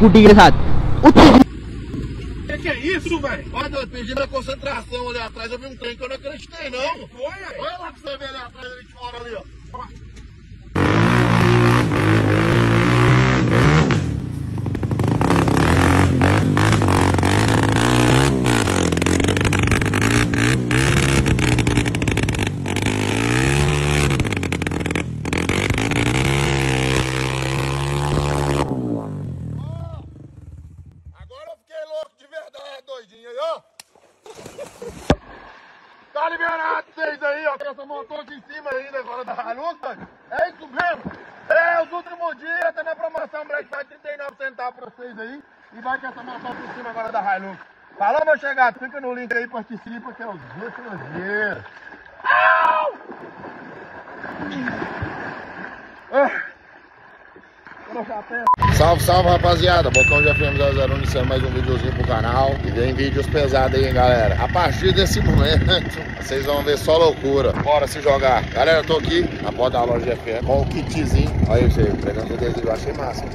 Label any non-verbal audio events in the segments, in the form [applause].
उसी स्कूटी के साथ Que que é isso, velho? Olha, pedindo a concentração ali atrás, eu vi um trem que eu não acreditei, não. Foi, Olha lá pra você ver ali atrás, ali de fora ali, ó. Liberado vocês aí, ó. Essa aqui em cima ainda agora da velho. É isso mesmo. É, os últimos dias tá na promoção Black Friday 39 centavos pra vocês aí. E vai com essa aqui em cima agora da Hilux. Falou, meu chegado. Clica no link aí, participa, que é os Rufinageiros. Salve, salve rapaziada, Bocão já fizemos 001 iniciando mais um videozinho pro canal. E vem vídeos pesados aí, hein, galera. A partir desse momento, [laughs] vocês vão ver só loucura. Bora se jogar. Galera, eu tô aqui na porta da loja FM Com o kitzinho. Olha isso aí, pegando o dedo, eu achei massa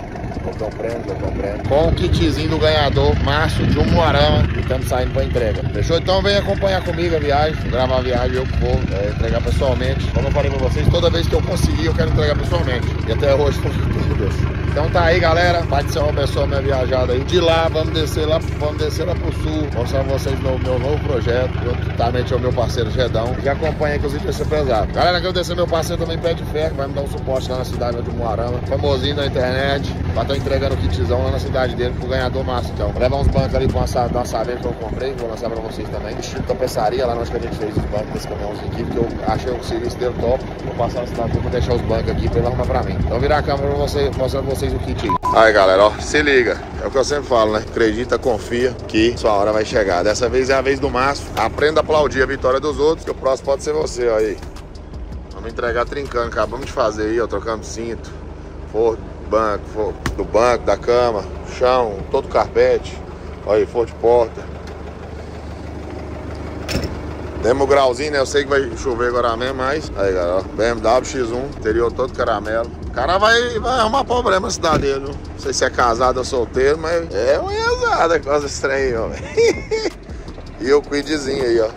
Botão prêmio, botão prêmio. Com o kitzinho do ganhador, Márcio de Umuarama. E estamos saindo pra entrega. Fechou? Então vem acompanhar comigo a viagem. Gravar a viagem, eu vou é, entregar pessoalmente. Como eu falei pra vocês, toda vez que eu conseguir eu quero entregar pessoalmente. E até hoje foi tudo então tá aí, galera. Pai do céu abençoe a minha viajada aí. De lá, vamos descer lá, vamos descer lá pro sul. Mostrar pra vocês meu, meu novo projeto. Juntamente ao meu parceiro Gedão. Que acompanha que os ser pesado. Galera, agradecer meu parceiro também Pé de Ferro, que vai me dar um suporte lá na cidade de Moarama. Famosinho na internet. Vai estar entregando o kitzão lá na cidade dele pro ganhador massa. Então, vou levar uns bancos ali pra uma, uma saber que eu comprei. Vou lançar pra vocês também. Estilo tapeçaria lá onde que a gente fez os bancos desse caminhãozinho aqui. Porque eu achei o serviço dele top. Vou passar na cidade pra deixar os bancos aqui pra ele arrumar pra mim. Então virar a câmera pra vocês, mostrando pra vocês o kit aí. Aí galera, ó, se liga. É o que eu sempre falo, né? Acredita, confia que sua hora vai chegar. Dessa vez é a vez do Márcio. Aprenda a aplaudir a vitória dos outros, que o próximo pode ser você, ó aí. Vamos entregar trincando, acabamos de fazer aí, ó, trocando cinto, forro do banco, forro do banco, da cama, chão, todo carpete. Olha aí, forro de porta. Demos o grauzinho, né? Eu sei que vai chover agora mesmo, mas. Aí, galera, ó. BMW X1, interior todo caramelo. Cara vai, vai arrumar problema na cidade dele? Não sei se é casado ou solteiro, mas é unhazada com as estranhas, ó. [laughs] e o quidzinho aí, ó.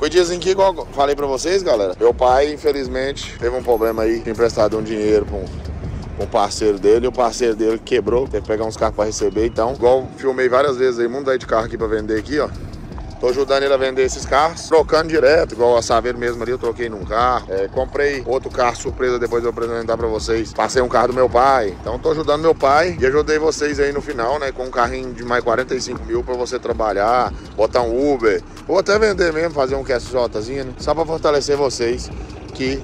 Quidzinho que, igual falei pra vocês, galera. Meu pai, infelizmente, teve um problema aí, tinha emprestado um dinheiro pra um um parceiro dele, e o parceiro dele quebrou, teve que pegar uns carros pra receber, então, igual filmei várias vezes aí, mundo aí de carro aqui pra vender aqui, ó. Tô ajudando ele a vender esses carros, trocando direto, igual a Saveiro mesmo ali, eu troquei num carro. É, comprei outro carro surpresa depois de eu apresentar pra vocês. Passei um carro do meu pai. Então tô ajudando meu pai e ajudei vocês aí no final, né? Com um carrinho de mais 45 mil pra você trabalhar, botar um Uber, ou até vender mesmo, fazer um QSJzinho, né? Só pra fortalecer vocês que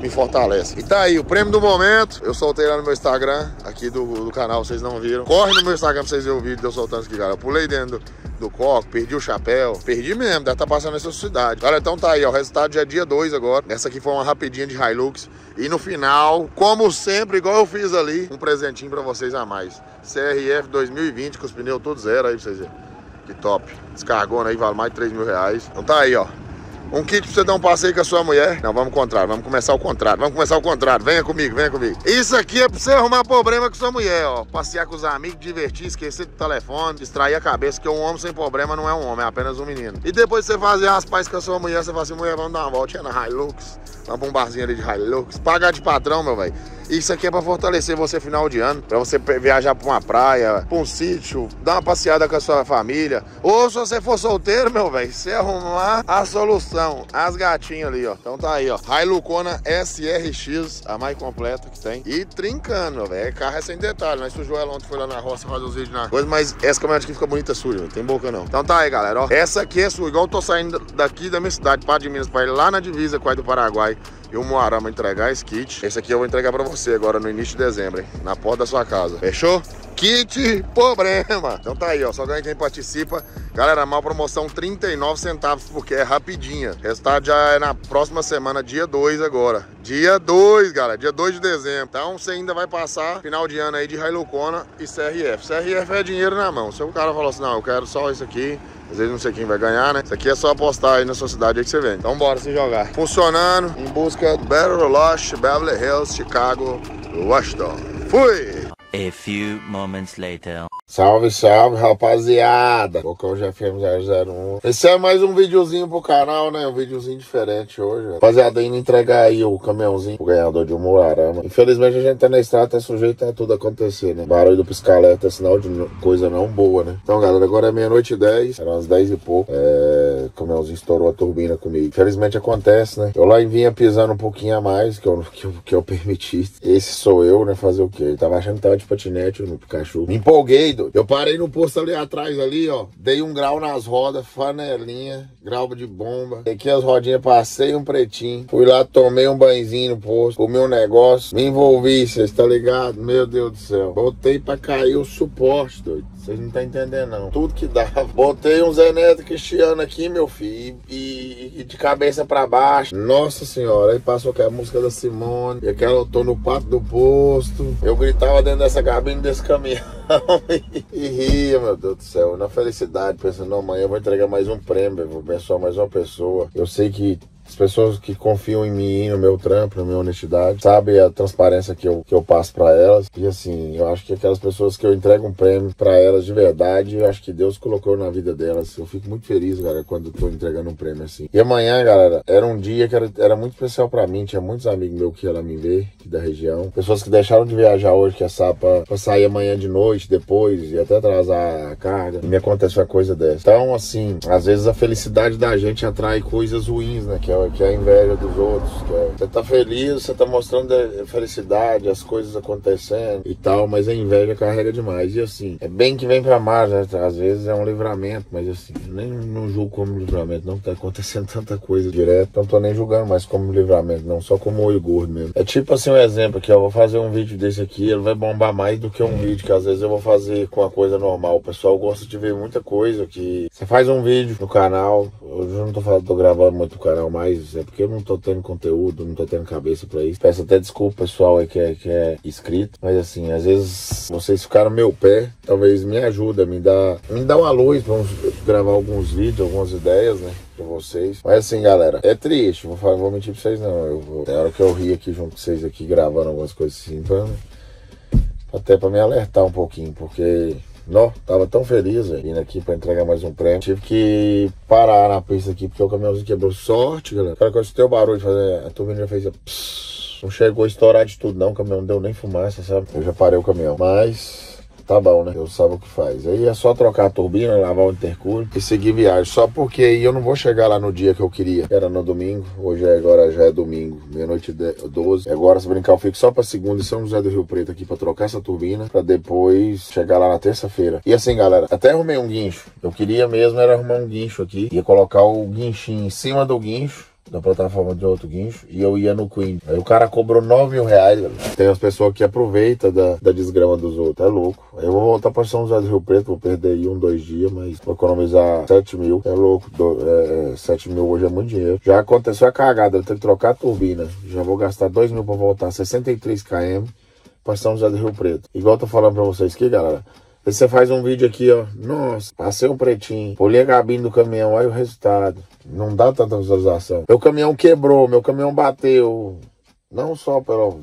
me fortalece. E tá aí, o prêmio do momento. Eu soltei lá no meu Instagram, aqui do, do canal, vocês não viram. Corre no meu Instagram pra vocês verem o vídeo de eu soltando aqui, galera. Eu pulei dentro do, coco, perdi o chapéu. Perdi mesmo, deve estar passando nessa cidade. Galera, então tá aí, ó. O resultado já é dia 2 agora. Essa aqui foi uma rapidinha de Hilux. E no final, como sempre, igual eu fiz ali, um presentinho pra vocês a mais. CRF 2020, com os pneus todos zero aí pra vocês verem. Que top. Descargona aí, vale mais de 3 mil reais. Então tá aí, ó. Um kit pra você dar um passeio com a sua mulher. Não, vamos ao contrário, vamos começar o contrário. Vamos começar o contrário. Venha comigo, venha comigo. Isso aqui é pra você arrumar problema com sua mulher, ó. Passear com os amigos, divertir, esquecer do telefone, distrair a cabeça, que um homem sem problema não é um homem, é apenas um menino. E depois você fazer as pazes com a sua mulher, você fala assim, mulher, vamos dar uma voltinha na Hilux. Vamos pra um barzinho ali de Hilux. Pagar de patrão, meu velho. Isso aqui é pra fortalecer você final de ano, pra você viajar pra uma praia, pra um sítio, dar uma passeada com a sua família. Ou se você for solteiro, meu velho, você arrumar a solução. As gatinhas ali, ó. Então tá aí, ó. Hilucona SRX, a mais completa que tem. E trincando, meu velho. É carro é sem detalhe. Nós sujou ela ontem, foi lá na roça fazer os vídeos na coisa, mas essa caminhonete aqui fica bonita suja, não tem boca não. Então tá aí, galera, ó. Essa aqui é sua, igual eu tô saindo daqui da minha cidade, para de Minas, ir lá na divisa com a do Paraguai e o Moarama entregar esse kit. Esse aqui eu vou entregar pra você agora no início de dezembro, hein? Na porta da sua casa. Fechou? Kit problema. Então tá aí, ó. Só ganha quem participa. Galera, mal promoção 39 centavos, porque é rapidinha. O resultado já é na próxima semana, dia 2 agora. Dia 2, galera. Dia 2 de dezembro. Então você ainda vai passar final de ano aí de Hilucona e CRF. CRF é dinheiro na mão. Se o cara falou assim, não, eu quero só isso aqui. Às vezes não sei quem vai ganhar, né? Isso aqui é só apostar aí na sua cidade aí que você vem. Então bora se jogar. Funcionando em busca do Battle Lost, Beverly Hills, Chicago, Washington. Fui! A few moments later. Salve, salve, rapaziada! Bocão GFM 001. Esse é mais um videozinho pro canal, né? Um videozinho diferente hoje. Rapaziada, indo entregar aí o caminhãozinho pro ganhador de um Murarama. Infelizmente a gente tá na estrada, tá sujeito a tudo acontecer, né? Barulho do piscaleta é sinal de coisa não boa, né? Então, galera, agora é meia-noite e dez, eram as dez e pouco. É... O caminhãozinho estourou a turbina comigo. Infelizmente acontece, né? Eu lá vinha pisando um pouquinho a mais, que eu, [laughs] que eu, que eu permiti. Esse sou eu, né? Fazer o quê? Tava achando que tava de patinete no Pikachu. Me empolguei, doido. Eu parei no posto ali atrás, ali, ó. Dei um grau nas rodas, fanelinha, grau de bomba. Aqui as rodinhas, passei um pretinho. Fui lá, tomei um banhozinho no posto, comi um negócio, me envolvi, vocês tá ligado? Meu Deus do céu. Botei pra cair o suporte, doido. Vocês não tá entendendo, não. Tudo que dava. [laughs] Botei um Zé Neto Cristiano aqui, meu filho. E, e, de cabeça pra baixo. Nossa senhora. Aí passou aquela música da Simone. E aquela eu tô no pato do posto. Eu gritava dentro dessa cabine desse caminhão. [laughs] e ria, meu Deus do céu. Na felicidade, pensando, não, amanhã eu vou entregar mais um prêmio. Vou abençoar mais uma pessoa. Eu sei que as pessoas que confiam em mim, no meu trampo, na minha honestidade, sabem a transparência que eu, que eu passo para elas. E assim, eu acho que aquelas pessoas que eu entrego um prêmio para elas de verdade, eu acho que Deus colocou na vida delas. Eu fico muito feliz, galera, quando tô entregando um prêmio assim. E amanhã, galera, era um dia que era, era muito especial para mim. Tinha muitos amigos meus que lá me ver, aqui da região. Pessoas que deixaram de viajar hoje, que é pra, pra sair amanhã de noite, depois, e até atrasar a carga. E me acontece uma coisa dessa. Então, assim, às vezes a felicidade da gente atrai coisas ruins, né? Que é que é a inveja dos outros. É, você tá feliz, você tá mostrando felicidade, as coisas acontecendo e tal, mas a inveja carrega demais. E assim, é bem que vem pra mais, né? Às vezes é um livramento, mas assim, nem não julgo como livramento, não, tá acontecendo [laughs] tanta coisa direto, não tô nem julgando mais como livramento, não, só como olho mesmo. É tipo assim um exemplo aqui, ó, vou fazer um vídeo desse aqui, ele vai bombar mais do que um vídeo que às vezes eu vou fazer com a coisa normal. O pessoal gosta de ver muita coisa que você faz um vídeo no canal, eu não tô falando, tô gravando muito o canal mais, é porque eu não tô tendo conteúdo, não tô tendo cabeça para isso. Peço até desculpa pessoal aí que é, que é inscrito, mas assim, às vezes vocês ficaram meu pé, talvez me ajuda, me dá, me dá uma luz pra gravar alguns vídeos, algumas ideias, né? pra vocês. Mas assim, galera, é triste, vou, falar, vou mentir pra vocês não. Eu vou, tem hora que eu ri aqui junto com vocês aqui, gravando algumas coisas assim, pra, até pra me alertar um pouquinho, porque não, tava tão feliz, velho, vindo aqui pra entregar mais um prêmio. Tive que parar na pista aqui, porque o caminhãozinho quebrou. Sorte, galera. Cara, quando você o barulho de fazer, a turbina já fez... Pss, não chegou a estourar de tudo, não. O caminhão não deu nem fumaça, sabe? Eu já parei o caminhão. Mas tá bom, né? Eu sabe o que faz. Aí é só trocar a turbina, lavar o intercooler e seguir viagem. Só porque aí eu não vou chegar lá no dia que eu queria. Era no domingo, hoje é, agora já é domingo, meia-noite 12. Agora, se brincar, eu fico só pra segunda em São José do Rio Preto aqui pra trocar essa turbina, pra depois chegar lá na terça-feira. E assim, galera, até arrumei um guincho. Eu queria mesmo era arrumar um guincho aqui. Ia colocar o guinchinho em cima do guincho da plataforma de outro guincho e eu ia no Queen. Aí o cara cobrou 9 mil reais. Galera. Tem as pessoas que aproveitam da, da desgrama dos outros. É louco. Eu vou voltar para São José do Rio Preto, vou perder aí um, dois dias, mas vou economizar 7 mil. É louco. Do, é, 7 mil hoje é muito dinheiro. Já aconteceu a cagada, eu tenho que trocar a turbina. Já vou gastar 2 mil para voltar 63 km para São José do Rio Preto. Igual eu tô falando para vocês aqui, galera. Aí você faz um vídeo aqui, ó. Nossa, passei um pretinho. Pulei a cabine do caminhão, olha o resultado. Não dá tanta visualização. Meu caminhão quebrou, meu caminhão bateu. Não só pelo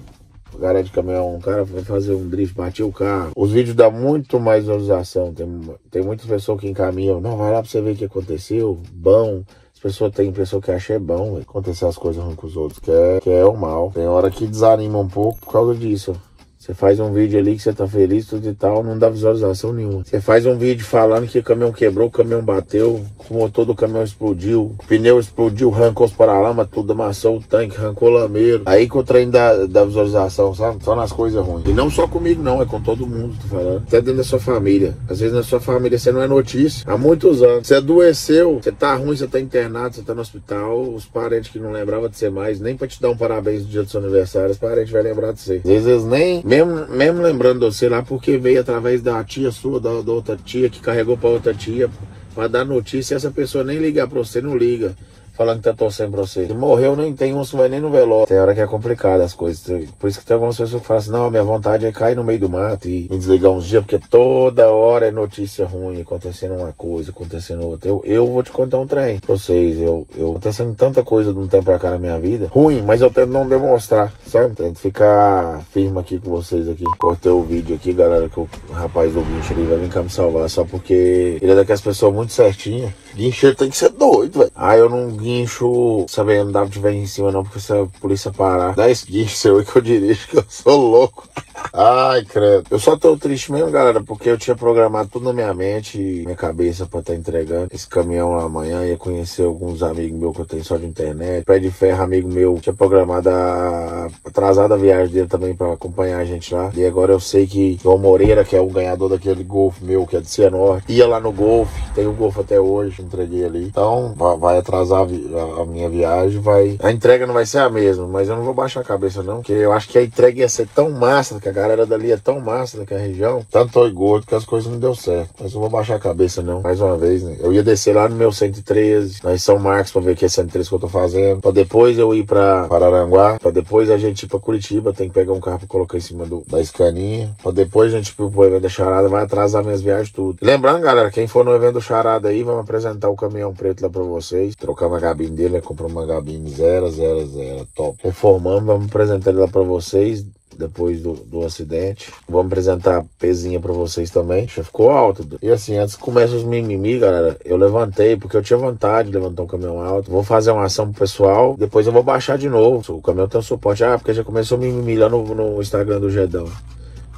galera de caminhão, um cara vai fazer um drift, bateu o carro. Os vídeos dão muito mais visualização. Tem, tem muitas pessoas que encaminham. Não, vai lá pra você ver o que aconteceu. Bom. As pessoas têm impressão que achei bom, véio, acontecer as coisas ruins com os outros, que é, que é o mal. Tem hora que desanima um pouco por causa disso. Você faz um vídeo ali que você tá feliz, tudo e tal, não dá visualização nenhuma. Você faz um vídeo falando que o caminhão quebrou, o caminhão bateu, o motor do caminhão explodiu, o pneu explodiu, arrancou os paralamas, tudo amassou o tanque, arrancou o lameiro. Aí que o trem da, da visualização, sabe? Só nas coisas ruins. E não só comigo, não, é com todo mundo, tô falando. Até dentro da sua família. Às vezes na sua família você não é notícia. Há muitos anos. Você adoeceu, você tá ruim, você tá internado, você tá no hospital. Os parentes que não lembravam de você mais, nem pra te dar um parabéns no dia do seu aniversário, os parentes vão lembrar de você. Às vezes nem mesmo, mesmo lembrando você lá, porque veio através da tia sua, da, da outra tia, que carregou para outra tia, para dar notícia, essa pessoa nem ligar para você, não liga. Falando que tá torcendo pra você. Ele morreu, nem tem uns que vai nem no velório. Tem hora que é complicado as coisas. Por isso que tem algumas pessoas que falam assim, não, minha vontade é cair no meio do mato e me desligar uns dias, porque toda hora é notícia ruim, acontecendo uma coisa, acontecendo outra. Eu, eu vou te contar um trem pra vocês. Eu, eu acontecendo tanta coisa de um tempo pra cá na minha vida. Ruim, mas eu tento não demonstrar, sabe? Tento ficar firme aqui com vocês aqui. Cortei o vídeo aqui, galera, que o rapaz do guincho ali vai vir cá me salvar, só porque ele é daquelas pessoas muito certinhas. Guincheiro tem que ser doido, velho. Ah, eu não guincho se a BMW tiver em cima, não, porque se a polícia parar, dá esse guincho seu que eu dirijo, que eu sou louco. Ai, credo. Eu só tô triste mesmo, galera, porque eu tinha programado tudo na minha mente e minha cabeça pra estar tá entregando esse caminhão lá amanhã. Ia conhecer alguns amigos meus que eu tenho só de internet. Pé de ferro, amigo meu, tinha programado a atrasada a viagem dele também pra acompanhar a gente lá. E agora eu sei que João Moreira, que é o ganhador daquele Golf meu, que é de Cianorte, ia lá no Golf, tem o Golf até hoje, entreguei ali. Então, vai atrasar a minha viagem, vai. A entrega não vai ser a mesma, mas eu não vou baixar a cabeça, não, porque eu acho que a entrega ia ser tão massa que a galera dali é tão massa daquela região, tanto oi gordo que as coisas não deu certo. Mas não vou baixar a cabeça não, mais uma vez, né? Eu ia descer lá no meu 113, na São Marcos, pra ver que é 113 que eu tô fazendo. Pra depois eu ir pra Pararanguá, pra depois a gente ir pra Curitiba, tem que pegar um carro pra colocar em cima do, da escaninha. Pra depois a gente ir pro evento da Charada, vai atrasar minhas viagens tudo. lembrando, galera, quem for no evento do Charada aí, vamos apresentar o caminhão preto lá pra vocês. Trocar uma gabine dele, né? Comprar uma gabine 000, top. Reformando, vamos apresentar ele lá pra vocês depois do, do acidente. Vamos apresentar pezinha para vocês também. Já ficou alto. E assim, antes que comece os mimimi, galera, eu levantei porque eu tinha vontade de levantar um caminhão alto. Vou fazer uma ação pro pessoal, depois eu vou baixar de novo. O caminhão tem um suporte. Ah, porque já começou mimimi lá no, no Instagram do Gedão.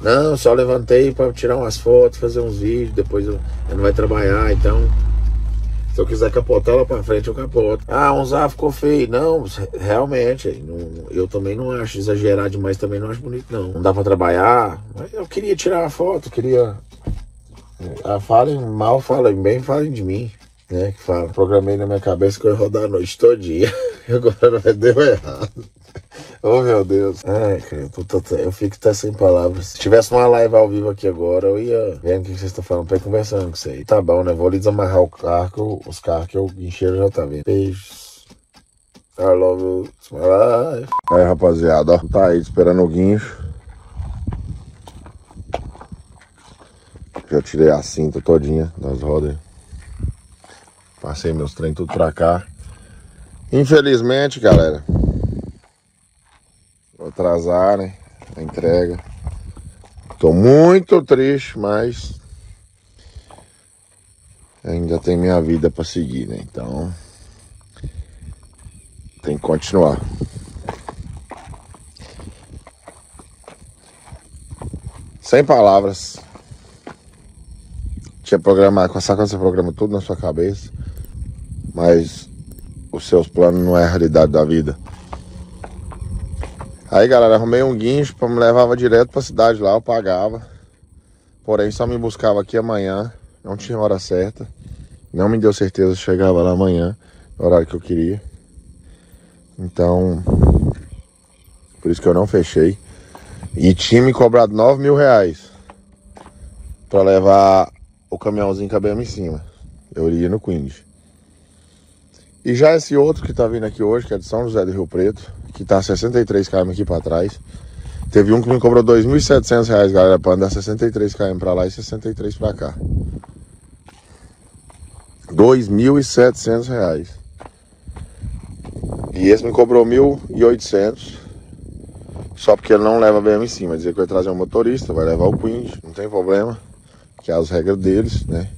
Não, só levantei para tirar umas fotos, fazer uns vídeos, depois eu, eu não vai trabalhar, então se eu quiser capotar lá pra frente, eu capoto. Ah, Zá ficou feio. Não, realmente, não, eu também não acho exagerar demais, também não acho bonito, não. Não dá pra trabalhar. Mas eu queria tirar a foto, queria. Ah, falem mal, falem bem, falem de mim. Né, que fala, programei na minha cabeça que eu ia rodar a noite todinha. [laughs] Agora deu errado. [laughs] Oh, meu Deus. Ai, cara, eu, tô, eu fico até sem palavras. Se tivesse uma live ao vivo aqui agora, eu ia vendo o que vocês estão falando pra ir conversando com vocês. Tá bom, né? Vou ali desamarrar o carro, os carros que eu encheram já tá vendo. Beijos. I love you. My life. Aí, rapaziada, ó. Tá aí esperando o guincho. Já tirei a cinta todinha das rodas. Passei meus trem tudo pra cá. Infelizmente, galera, atrasar, né? A entrega. Tô muito triste, mas ainda tem minha vida para seguir, né? Então tem que continuar. Sem palavras. Tinha programado, com essa coisa você programa tudo na sua cabeça, mas os seus planos não é a realidade da vida. Aí, galera, arrumei um guincho, para me levava direto pra cidade lá, eu pagava. Porém, só me buscava aqui amanhã. Não tinha hora certa. Não me deu certeza se chegava lá amanhã, no horário que eu queria. Então, por isso que eu não fechei. E tinha me cobrado 9 mil reais pra levar o caminhãozinho BM em cima. Eu iria no Queens. E já esse outro que tá vindo aqui hoje, que é de São José do Rio Preto, que tá 63 km aqui para trás. Teve um que me cobrou 2.700 reais, galera, para andar 63 km para lá e 63 para cá. 2.700 reais. E esse me cobrou 1.800. Só porque ele não leva BM em cima. Dizer que vai trazer um motorista, vai levar o Queen, não tem problema. Que é as regras deles, né?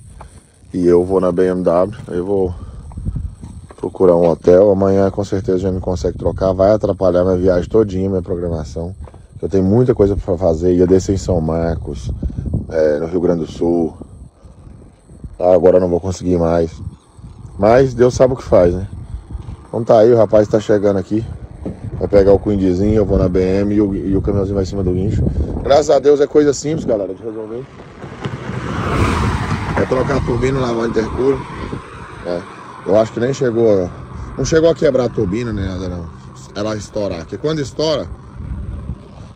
E eu vou na BMW, eu vou procurar um hotel. Amanhã com certeza já me consegue trocar. Vai atrapalhar minha viagem todinha, minha programação. Eu tenho muita coisa para fazer. Ia descer em São Marcos, é, no Rio Grande do Sul. Ah, agora não vou conseguir mais. Mas Deus sabe o que faz, né? Então tá aí, o rapaz está chegando aqui. Vai pegar o Quindizinho, eu vou na BM e o, e o caminhãozinho vai em cima do guincho. Graças a Deus é coisa simples, galera, de resolver. É trocar a turbina, lavar o intercooler. É. Eu acho que nem chegou. Não chegou a quebrar a turbina, né? Ela, ela estourar. Porque quando estoura.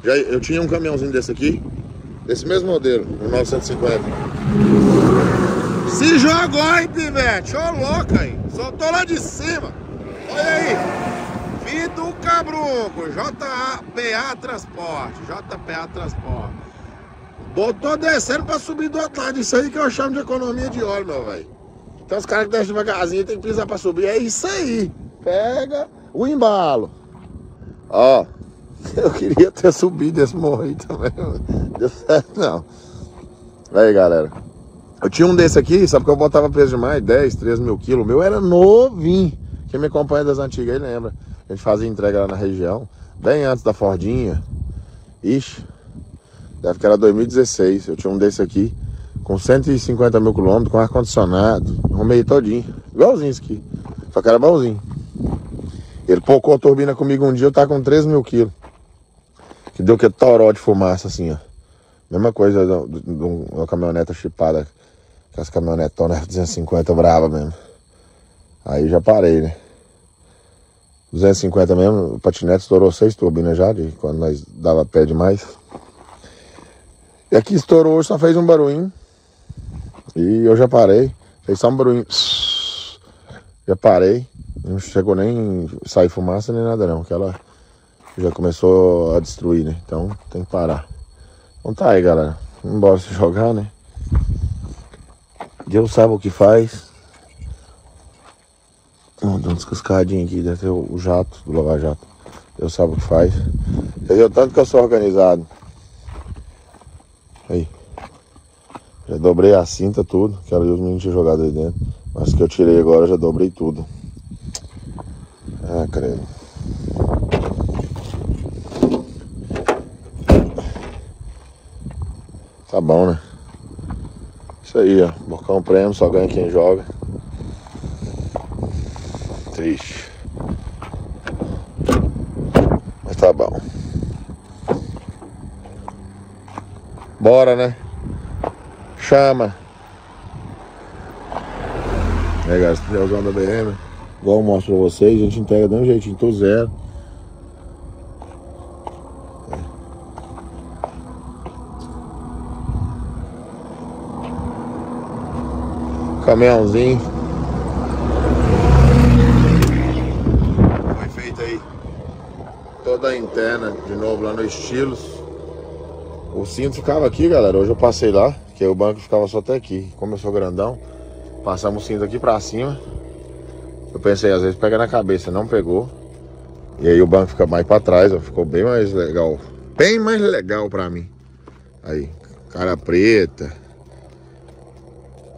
Já, eu tinha um caminhãozinho desse aqui. Desse mesmo modelo, um 950. Se jogou, hein, Pivete? Ô, louco, hein? Soltou lá de cima. Olha aí. Vitor Cabruco, JPA Transporte. JPA Transporte. Botou descendo pra subir do outro lado. Isso aí que eu chamo de economia de óleo, meu velho. Então os caras que descem devagarzinho tem que pisar pra subir. É isso aí. Pega o embalo. Ó. [laughs] Eu queria ter subido esse morro aí também. Deu certo, não. Aí, galera. Eu tinha um desse aqui, sabe que eu botava peso demais, 10, 13 mil quilos. O meu era novinho. Quem me acompanha das antigas aí lembra. A gente fazia entrega lá na região, bem antes da Fordinha. Ixi, deve que era 2016. Eu tinha um desse aqui, com 150 mil quilômetros, com ar-condicionado. Arrumei todinho. Igualzinho isso aqui. Só que era bonzinho. Ele pocou a turbina comigo um dia, eu tava com 3 mil quilos. Que deu que toró de fumaça assim, ó. Mesma coisa de uma caminhoneta chipada, com as caminhonetonas F-250 brava mesmo. Aí já parei, né? 250 mesmo, o patinete estourou seis turbinas já, de quando nós dava pé demais. E aqui estourou só fez um barulhinho. E eu já parei. Fez só um barulhinho. Já parei. Não chegou nem sair fumaça nem nada não, que ela já começou a destruir, né? Então tem que parar. Então tá aí, galera. Embora se jogar, né? Deus sabe o que faz. Vamos dar uma descascadinha aqui, deve ter o jato do Lava Jato. Deus sabe o que faz. Viu tanto que eu sou organizado. Aí. Já dobrei a cinta, tudo. Que ali os meninos tinham jogado aí dentro. Mas que eu tirei agora, já dobrei tudo. Ah, credo. Tá bom, né? Isso aí, ó. Bocão prêmio, só ganha quem joga. Triste. Mas tá bom. Bora, né? Chama. Aí, galera, esse pneuzão da BM. Igual eu mostro pra vocês, a gente entrega de um jeitinho, tô zero. Caminhãozinho. Foi feito aí toda a interna de novo lá no Estilos. O cinto ficava aqui, galera. Hoje eu passei lá, que o banco ficava só até aqui. Como eu sou grandão, passamos o cinto aqui pra cima. Eu pensei, às vezes pega na cabeça, não pegou. E aí o banco fica mais pra trás, ó, ficou bem mais legal. Bem mais legal pra mim. Aí, cara preta.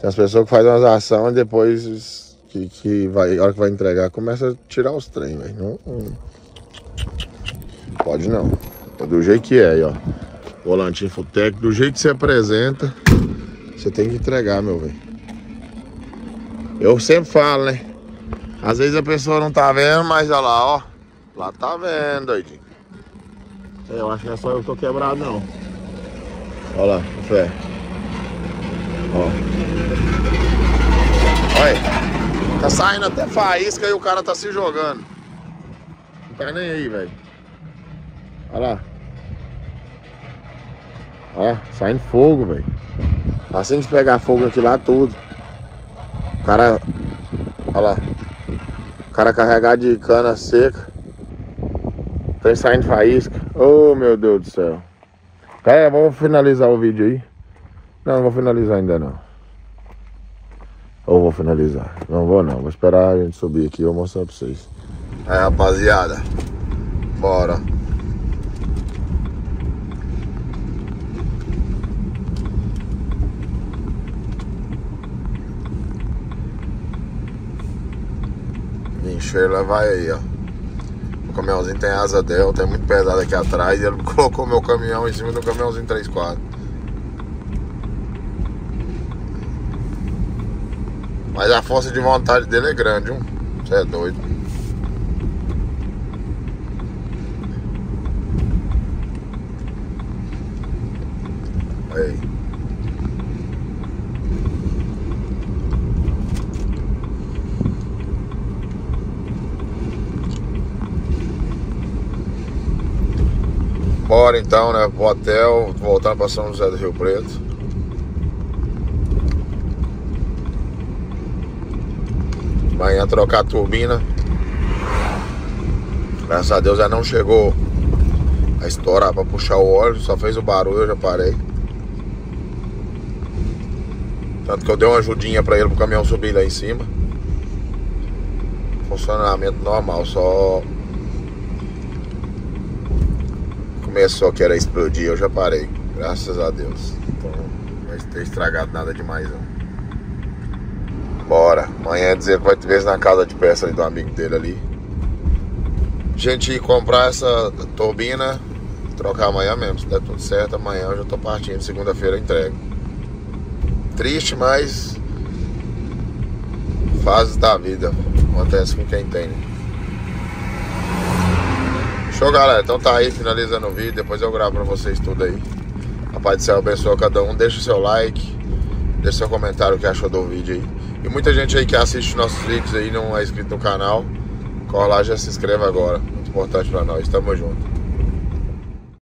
Tem as pessoas que fazem umas ações e depois que, que vai, a hora que vai entregar, começa a tirar os trem, velho. Não, não, pode não. Do jeito que é aí, ó. Volante Infotec, do jeito que você apresenta, você tem que entregar, meu velho. Eu sempre falo, né? Às vezes a pessoa não tá vendo, mas olha lá, ó. Lá tá vendo, doidinho. É, eu acho que é só eu que tô quebrado, não. Olha lá, fé. Ó. Olha. Tá saindo até faísca e o cara tá se jogando. Não tá nem aí, velho. Olha lá. Ó, saindo fogo, velho. Assim de pegar fogo aqui lá, tudo. O cara. Olha lá. O cara carregar de cana seca. Tem saindo faísca. Oh, meu Deus do céu. É, vamos finalizar o vídeo aí. Não, não vou finalizar ainda não. Ou vou finalizar? Não vou não. Vou esperar a gente subir aqui e vou mostrar pra vocês. Aí, rapaziada. Bora. Sheila vai aí, ó. O caminhãozinho tem asa delta, é muito pesado aqui atrás. E ele [laughs] colocou meu caminhão em cima do caminhãozinho 34. Mas a força de vontade dele é grande, um. Você é doido. Aí. Bora então, né, pro hotel, voltando para São José do Rio Preto. Amanhã trocar a turbina Graças a Deus já não chegou a estourar pra puxar o óleo, só fez o barulho, eu já parei. Tanto que eu dei uma ajudinha pra ele pro caminhão subir lá em cima. Funcionamento normal, só começou que era explodir, eu já parei. Graças a Deus. Então não vai ter estragado nada demais não. Bora. Amanhã é dizer que vai ter vez na casa de peça ali do amigo dele ali. Gente, ir comprar essa turbina, trocar amanhã mesmo. Se der tudo certo, amanhã eu já tô partindo. Segunda-feira entrego. Triste, mas fases da vida. Acontece com quem tem. Né? Show, galera. Então tá aí, finalizando o vídeo. Depois eu gravo pra vocês tudo aí. A Pai do Céu abençoe cada um. Deixa o seu like. Deixa seu comentário o que achou do vídeo aí. E muita gente aí que assiste nossos vídeos aí não é inscrito no canal. Corre lá, já se inscreva agora. Muito importante pra nós. Tamo junto.